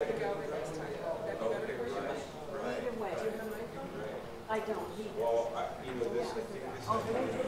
I don't. Well, I, you know, this, I think this.